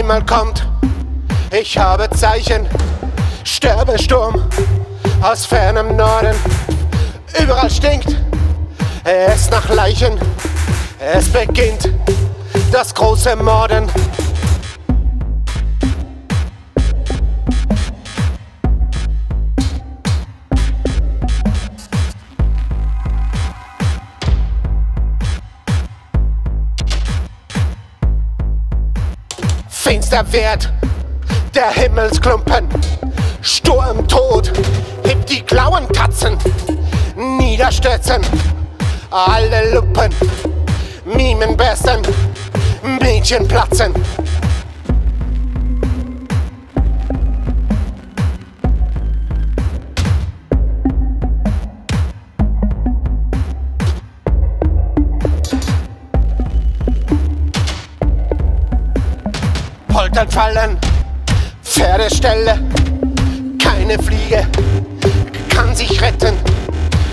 einmal kommt. Ich habe Zeichen, Sterbesturm aus fernem Norden. Überall stinkt es nach Leichen. Es beginnt das große Morden. Finster wird der Himmelsklumpen. Sturm tot, hebt die Klauen Katzen, niederstürzen. Alle Luppen, Mimen bersten, Mädchen platzen. Poltern fallen, Pferdestelle, keine Fliege kann sich retten.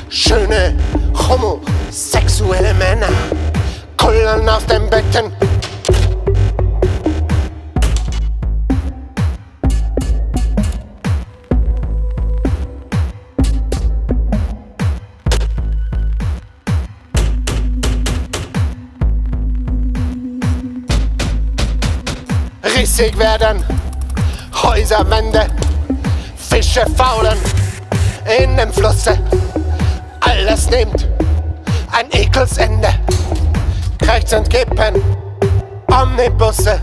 Schöne homosexuelle Männer kullern aus den Betten. Rissig werden Häuserwände, Fische faulen in dem Flusse. Alles nimmt ein Ekelsende. Krächzend kippen Omnibusse.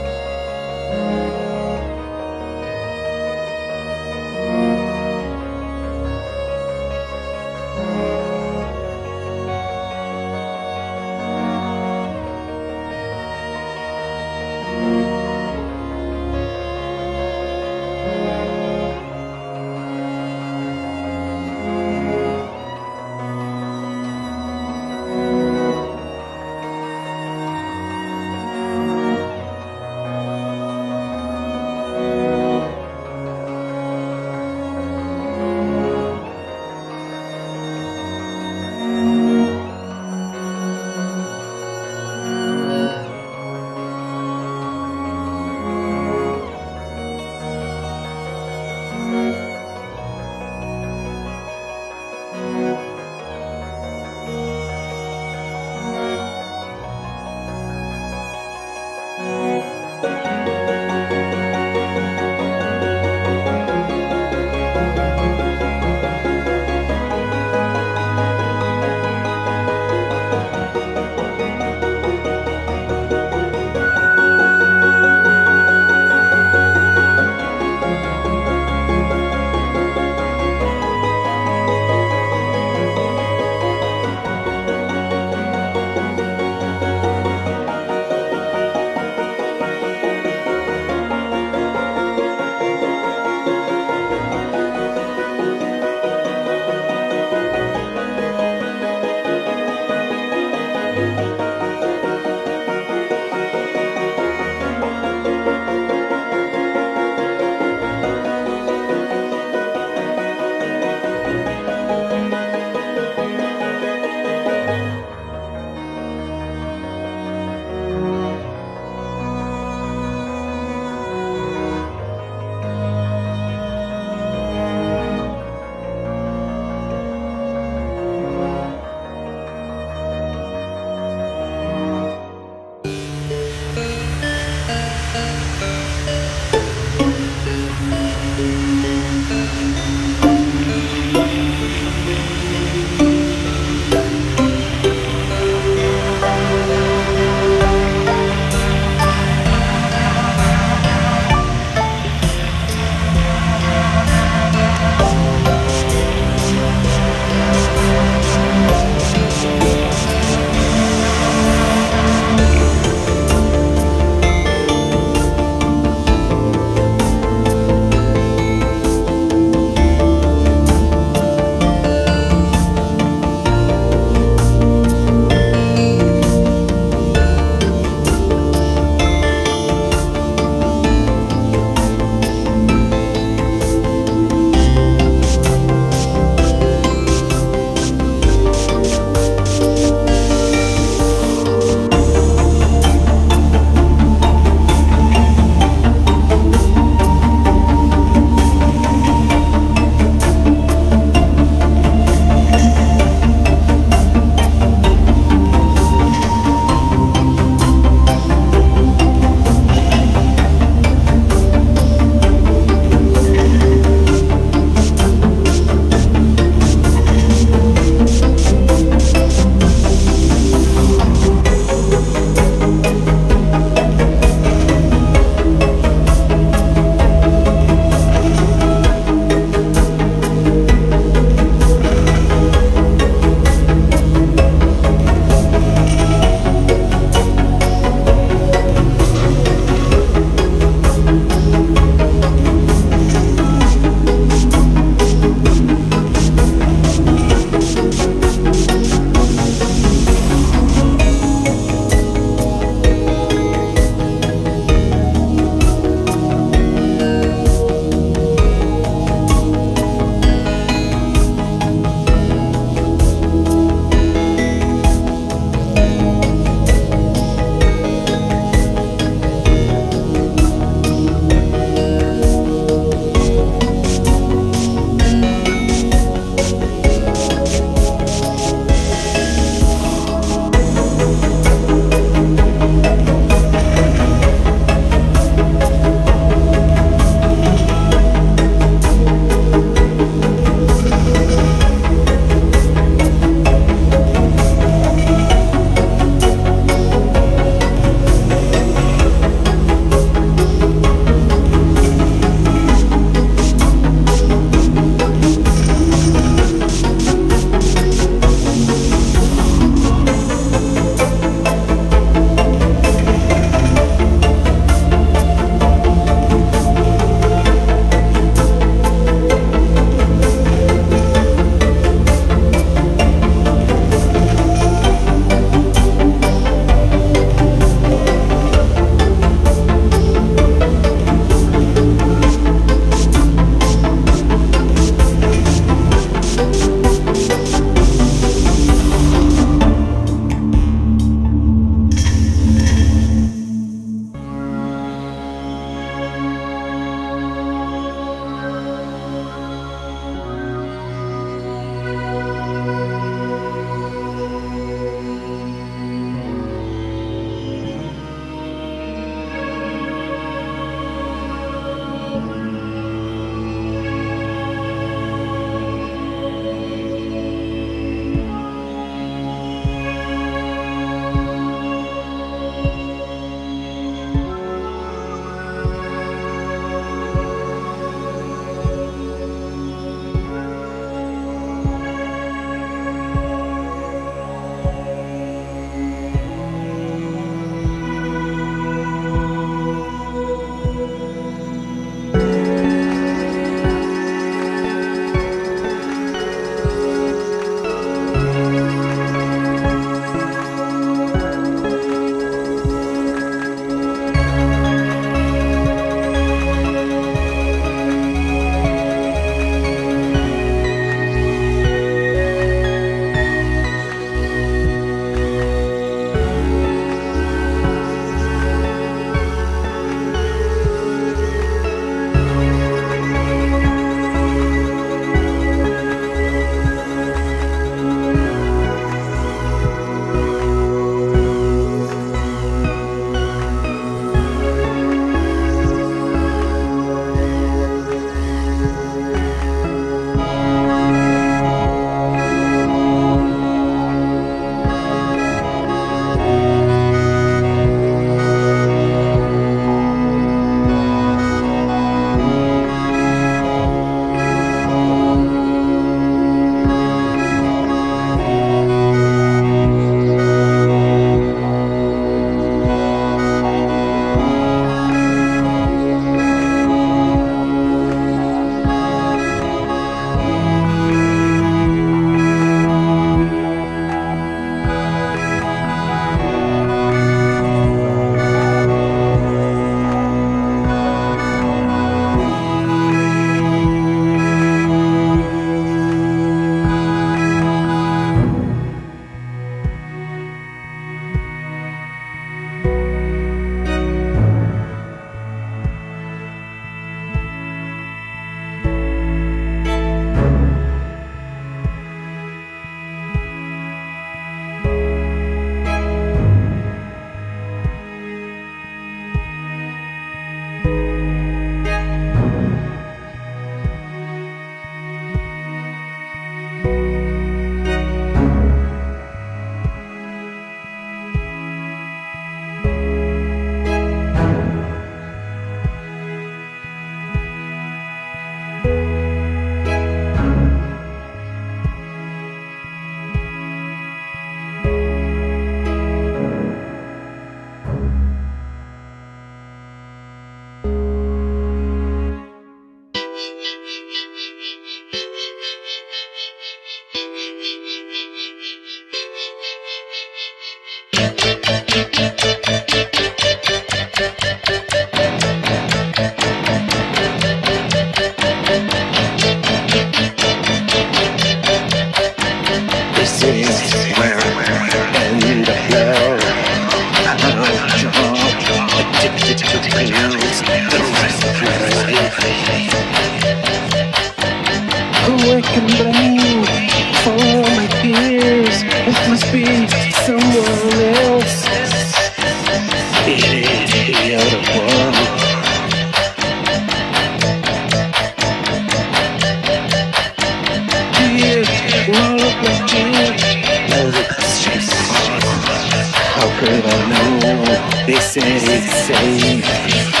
How could I know they said it's safe?